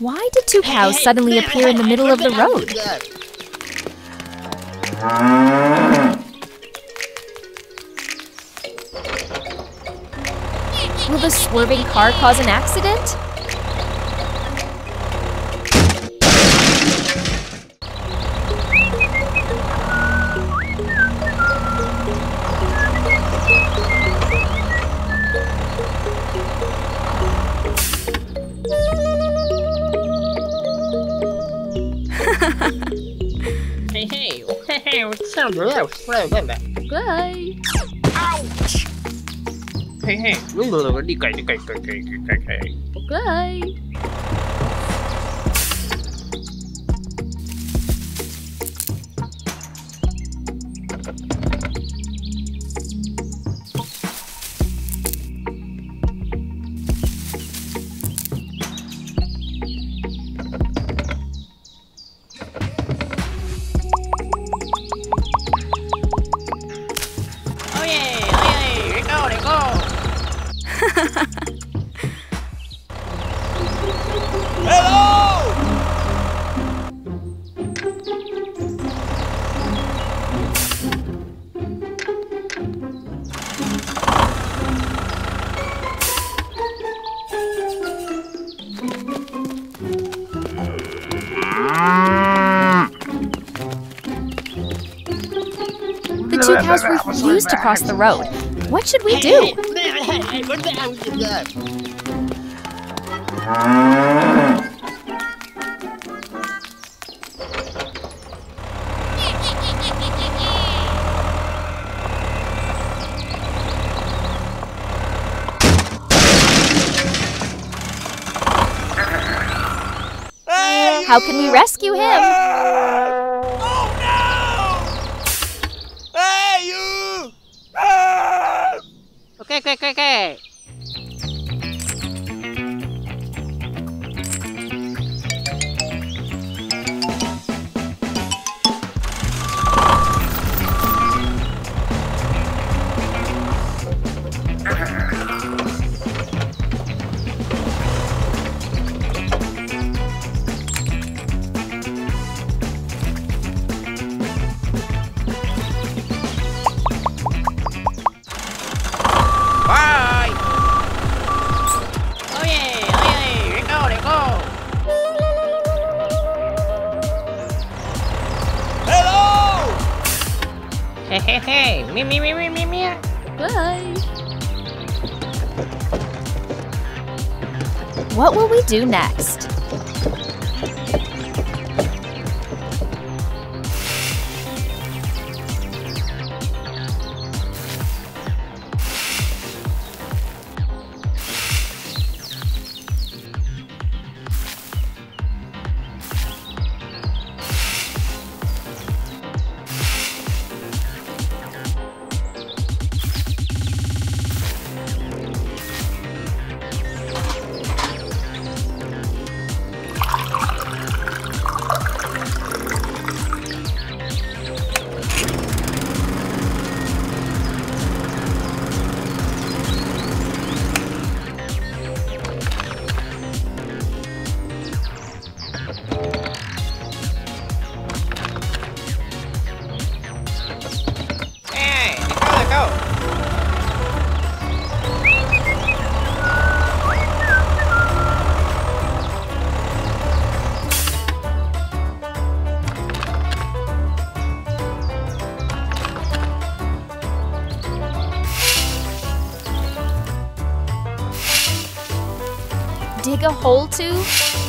Why did two cows suddenly appear in the middle of the road? Will the swerving car cause an accident? Ouch! Hey, hey, đi The two cows refused to cross the road. What should we do? How can we rescue him? Ah! Hey, hey, hey, me, me, me, me, me, me. Bye. What will we do next? Dig a hole too?